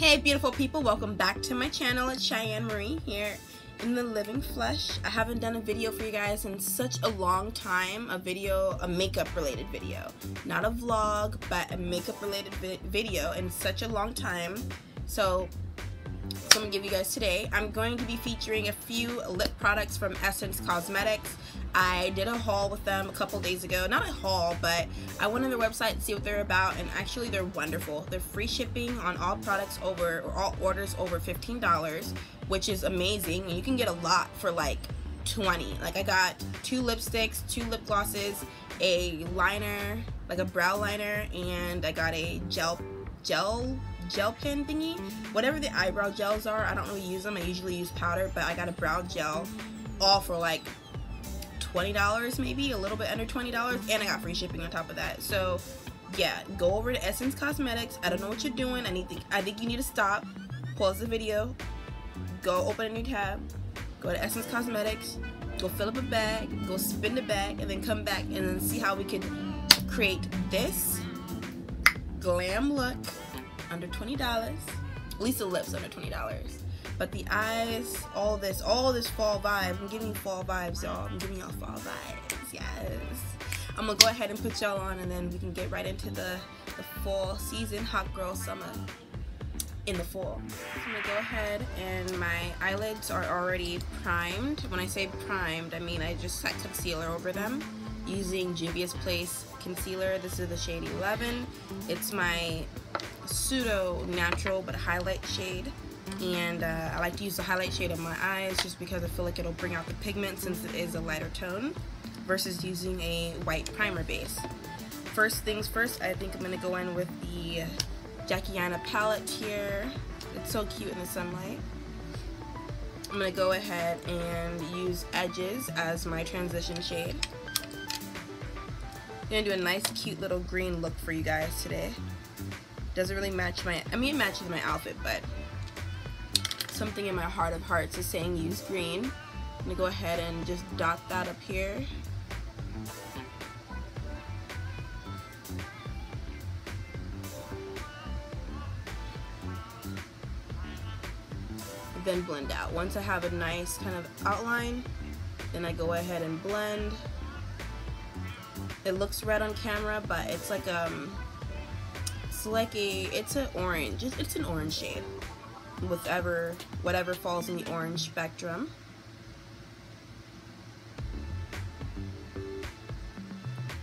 Hey beautiful people, welcome back to my channel. It's Cheyenne Marie here in the living flesh. I haven't done a video for you guys in such a long time. A video, a makeup related video. Not a vlog, but a makeup related vi video in such a long time. So, so I'm gonna give you guys today. I'm going to be featuring a few lip products from Essence Cosmetics. I did a haul with them a couple days ago. Not a haul, but I went on their website to see what they're about, and actually they're wonderful. They're free shipping on all products over, or all orders over $15, which is amazing. And you can get a lot for like 20. Like I got two lipsticks, two lip glosses, a liner, like a brow liner, and I got a gel, gel gel pen thingy. Whatever the eyebrow gels are I don't really use them. I usually use powder but I got a brow gel all for like $20 maybe, a little bit under $20, and I got free shipping on top of that. So yeah, go over to Essence Cosmetics. I don't know what you're doing. I need to, I think you need to stop, pause the video, go open a new tab, go to Essence Cosmetics, go fill up a bag, go spin the bag, and then come back and then see how we could create this glam look under $20. At least the lips under $20. But the eyes, all this, all this fall vibe. I'm giving you fall vibes, y'all. I'm giving y'all fall vibes, yes. I'm gonna go ahead and put y'all on and then we can get right into the, the fall season, hot girl summer in the fall. So I'm gonna go ahead and my eyelids are already primed. When I say primed, I mean I just set concealer over them using Juvia's Place concealer. This is the shade 11. It's my pseudo natural but highlight shade and uh, I like to use the highlight shade on my eyes just because I feel like it'll bring out the pigment since it is a lighter tone versus using a white primer base. First things first, I think I'm going to go in with the Jackie Aina palette here. It's so cute in the sunlight. I'm going to go ahead and use Edges as my transition shade. I'm going to do a nice cute little green look for you guys today. Doesn't really match my, I mean it matches my outfit, but something in my heart of hearts is saying use green. I'm gonna go ahead and just dot that up here. then blend out. Once I have a nice kind of outline, then I go ahead and blend. It looks red on camera, but it's like um, it's like a, it's an orange. It's an orange shade whatever whatever falls in the orange spectrum.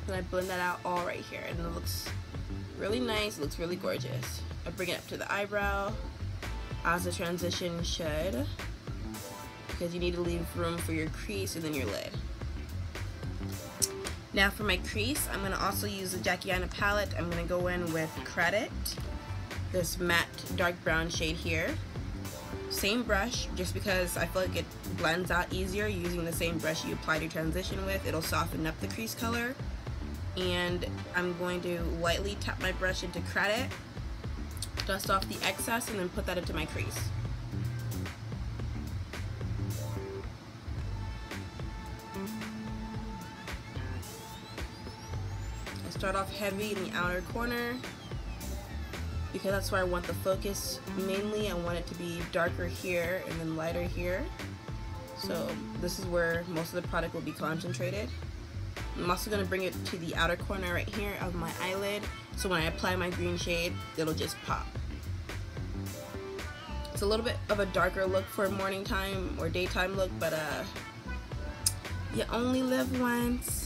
And I blend that out all right here and it looks really nice, looks really gorgeous. I bring it up to the eyebrow as the transition should because you need to leave room for your crease and then your lid. Now for my crease, I'm going to also use the Jackie Aina palette. I'm going to go in with Credit this matte dark brown shade here. Same brush, just because I feel like it blends out easier using the same brush you applied your transition with. It'll soften up the crease color. And I'm going to lightly tap my brush into credit, dust off the excess, and then put that into my crease. Start off heavy in the outer corner because that's where I want the focus mainly. I want it to be darker here and then lighter here. So this is where most of the product will be concentrated. I'm also going to bring it to the outer corner right here of my eyelid so when I apply my green shade it'll just pop. It's a little bit of a darker look for morning time or daytime look but uh, you only live once.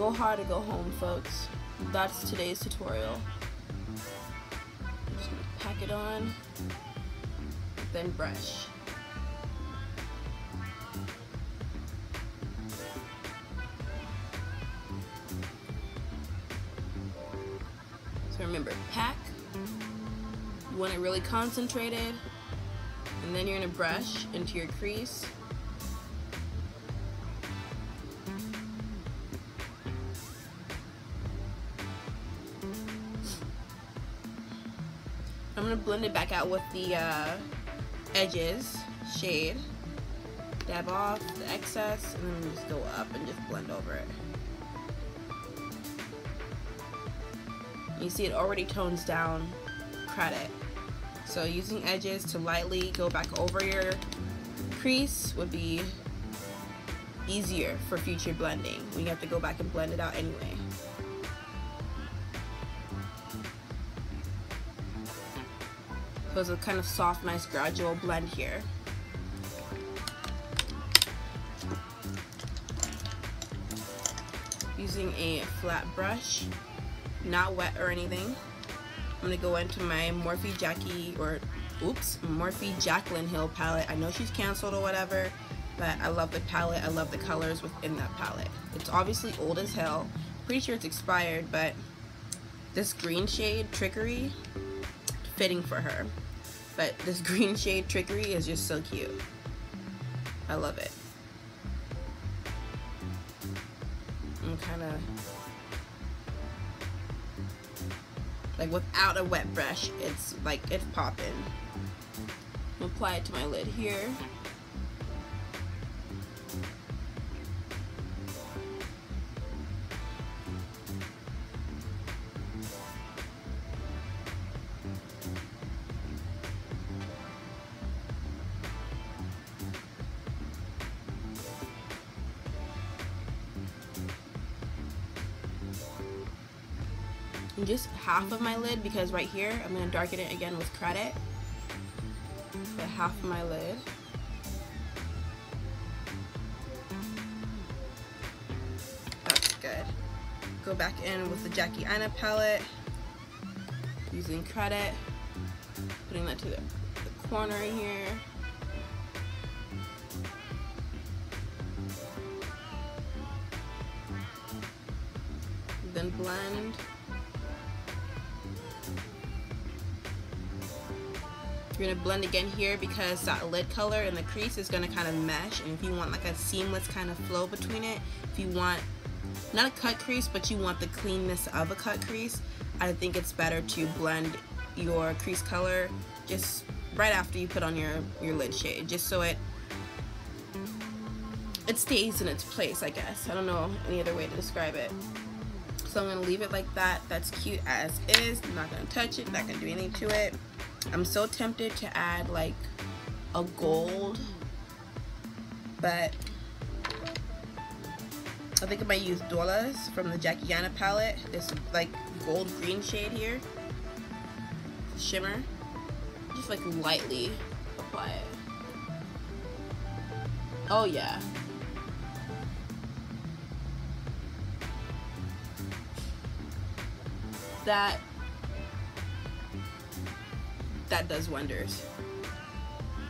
Go hard or go home folks. That's today's tutorial pack it on, then brush. So remember, pack, want it really concentrated, and then you're to brush into your crease. To blend it back out with the uh, edges shade. Dab off the excess and then just go up and just blend over it. You see it already tones down credit. So using edges to lightly go back over your crease would be easier for future blending you have to go back and blend it out anyway. So it's a kind of soft, nice, gradual blend here. Using a flat brush, not wet or anything. I'm gonna go into my Morphe Jackie, or oops, Morphe Jaclyn Hill palette. I know she's canceled or whatever, but I love the palette. I love the colors within that palette. It's obviously old as hell. Pretty sure it's expired, but this green shade, Trickery, fitting for her. But this green shade Trickery is just so cute. I love it. I'm kind of like without a wet brush, it's like it's popping. Apply it to my lid here. Just half of my lid because right here I'm going to darken it again with credit. But half of my lid. That's good. Go back in with the Jackie Aina palette. Using credit. Putting that to the, the corner here. Then blend. You're gonna blend again here because that lid color and the crease is gonna kind of mesh and if you want like a seamless kind of flow between it, if you want not a cut crease but you want the cleanness of a cut crease, I think it's better to blend your crease color just right after you put on your, your lid shade just so it it stays in its place I guess. I don't know any other way to describe it. So I'm to leave it like that. That's cute as is. I'm not to touch it. Not to do anything to it. I'm so tempted to add like a gold, but I think I might use Dolas from the Jackie Aina palette. This like gold green shade here. Shimmer. Just like lightly apply it. Oh yeah. That that does wonders.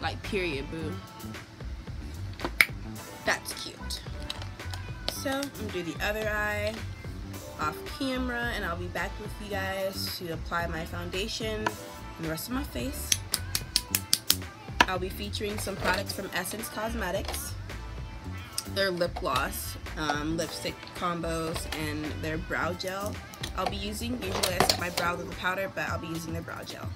Like, period, boo. That's cute. So, I'm gonna do the other eye off camera, and I'll be back with you guys to apply my foundation and the rest of my face. I'll be featuring some products from Essence Cosmetics. Their lip gloss, um, lipstick combos, and their brow gel. I'll be using, usually I set my brow with a powder, but I'll be using their brow gel.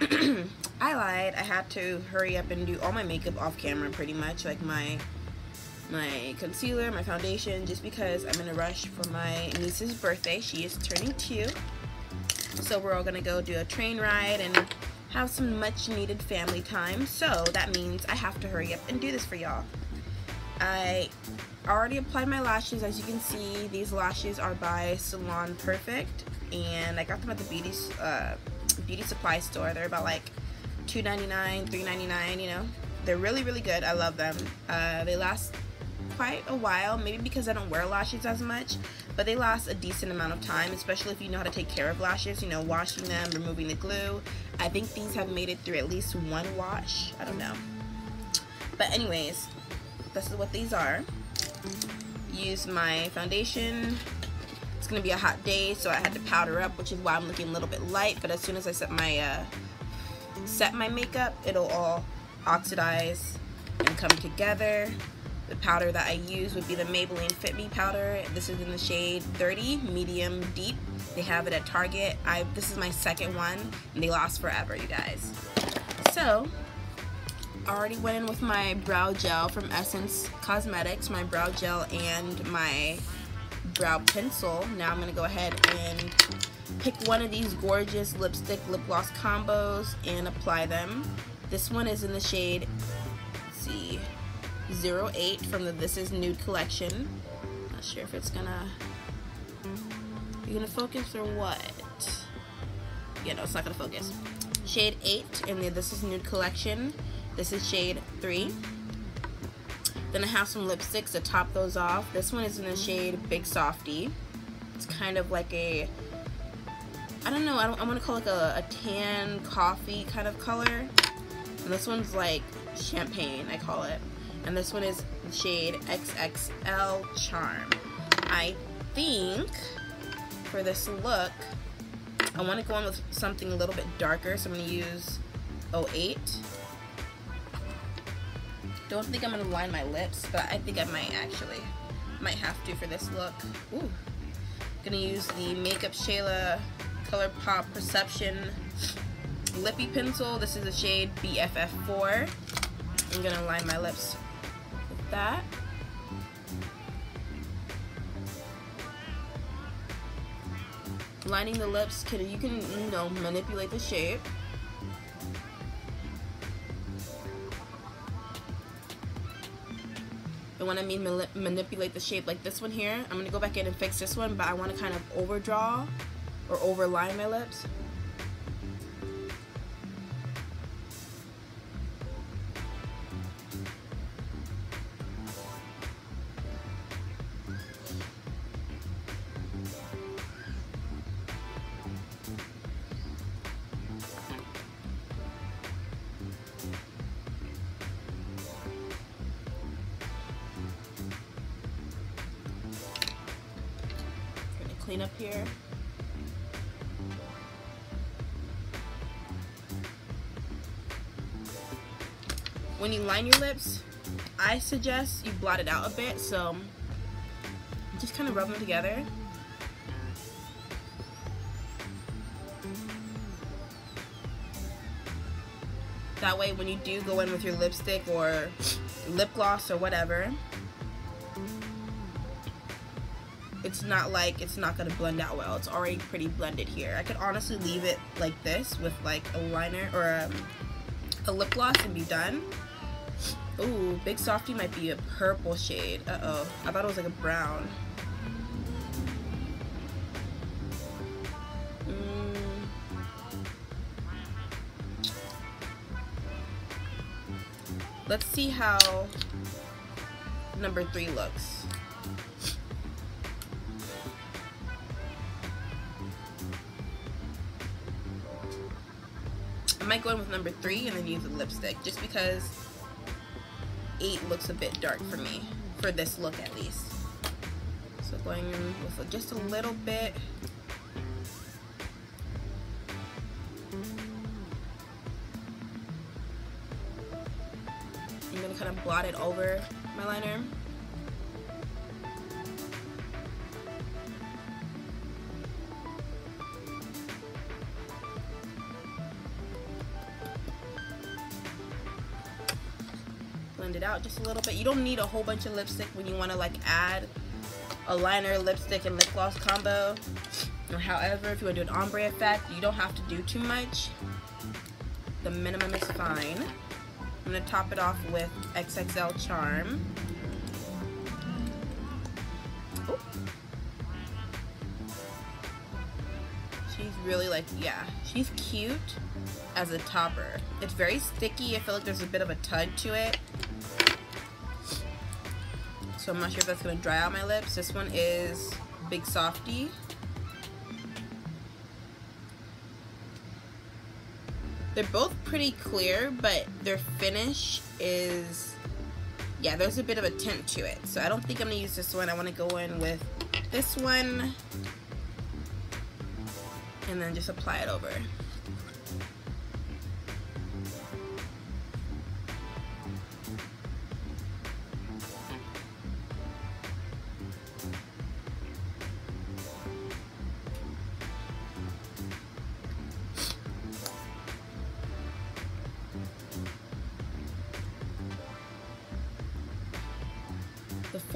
I lied. I had to hurry up and do all my makeup off camera pretty much. Like my my concealer, my foundation, just because I'm in a rush for my niece's birthday. She is turning two. So we're all gonna go do a train ride and have some much needed family time. So that means I have to hurry up and do this for y'all. I already applied my lashes. As you can see, these lashes are by Salon Perfect. And I got them at the beauty uh, beauty supply store. They're about like $2.99, $3.99, you know. They're really, really good. I love them. Uh, they last quite a while, maybe because I don't wear lashes as much, but they last a decent amount of time, especially if you know how to take care of lashes, you know, washing them, removing the glue. I think these have made it through at least one wash. I don't know. But anyways, this is what these are. Use my foundation, gonna be a hot day, so I had to powder up, which is why I'm looking a little bit light. But as soon as I set my uh, set my makeup, it'll all oxidize and come together. The powder that I use would be the Maybelline Fit Me powder. This is in the shade 30, medium deep. They have it at Target. I This is my second one, and they last forever, you guys. So, I already went in with my brow gel from Essence Cosmetics, my brow gel and my brow pencil. Now I'm going to go ahead and pick one of these gorgeous lipstick lip gloss combos and apply them. This one is in the shade, see, 08 from the This Is Nude collection. Not sure if it's gonna, you're gonna focus or what? Yeah, no, it's not gonna focus. Shade 8 in the This Is Nude collection. This is shade 3. Then I have some lipsticks to top those off. This one is in the shade Big Softy. It's kind of like a, I don't know, I, don't, I want to call it like a, a tan coffee kind of color. And this one's like champagne, I call it. And this one is the shade XXL Charm. I think for this look, I want to go in with something a little bit darker, so I'm going to use 08 don't think I'm gonna line my lips, but I think I might actually. Might have to for this look. Ooh. Gonna use the Makeup Shayla ColourPop Perception Lippy Pencil. This is the shade BFF4. I'm gonna line my lips with that. Lining the lips, can you can you know manipulate the shape. And when I mean manipulate the shape like this one here, I'm to go back in and fix this one, but I want to kind of overdraw or overline my lips. Clean up here. When you line your lips, I suggest you blot it out a bit, so just kind of rub them together. That way when you do go in with your lipstick or lip gloss or whatever, it's not like it's not gonna blend out well. It's already pretty blended here. I could honestly leave it like this with like a liner or a, um, a lip gloss and be done. Ooh, Big Softy might be a purple shade. Uh-oh. I thought it was like a brown. Mm. Let's see how number three looks. Might go in with number three and then use a lipstick just because eight looks a bit dark for me, for this look at least. So going in with just a little bit. I'm gonna kind of blot it over my liner. Blend it out just a little bit. You don't need a whole bunch of lipstick when you want to like add a liner, lipstick, and lip gloss combo. Or however, if you want to do an ombre effect, you don't have to do too much. The minimum is fine. I'm going to top it off with XXL Charm. She's really like, yeah, she's cute as a topper. It's very sticky. I feel like there's a bit of a tug to it so I'm not sure if that's going to dry out my lips. This one is Big Softy. They're both pretty clear, but their finish is, yeah, there's a bit of a tint to it. So I don't think I'm to use this one. I want to go in with this one and then just apply it over.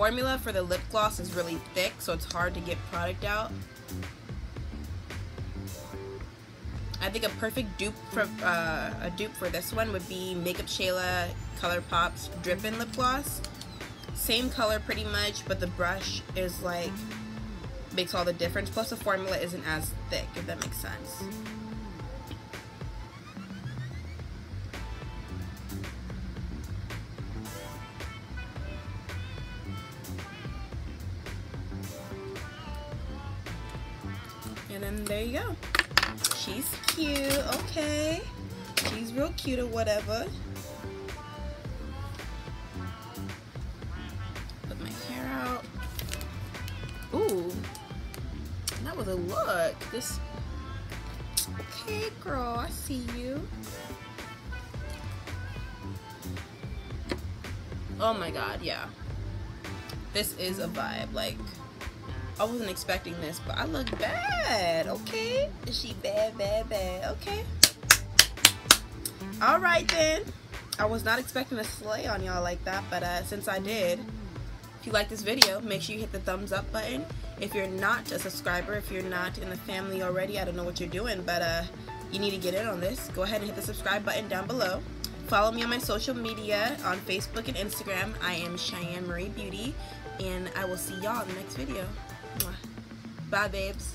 Formula for the lip gloss is really thick, so it's hard to get product out. I think a perfect dupe for uh, a dupe for this one would be Makeup Shayla ColourPop's Drippin' Lip Gloss. Same color pretty much, but the brush is like makes all the difference. Plus the formula isn't as thick, if that makes sense. And then there you go. She's cute, okay. She's real cute or whatever. Put my hair out. Ooh, that was a look. This, okay girl, I see you. Oh my god, yeah. This is a vibe, like, I wasn't expecting this, but I look bad, okay? Is she bad, bad, bad? Okay. Alright then. I was not expecting to slay on y'all like that, but uh, since I did, if you like this video, make sure you hit the thumbs up button. If you're not a subscriber, if you're not in the family already, I don't know what you're doing, but uh, you need to get in on this. Go ahead and hit the subscribe button down below. Follow me on my social media on Facebook and Instagram. I am Cheyenne Marie Beauty, and I will see y'all in the next video. Bye, babes.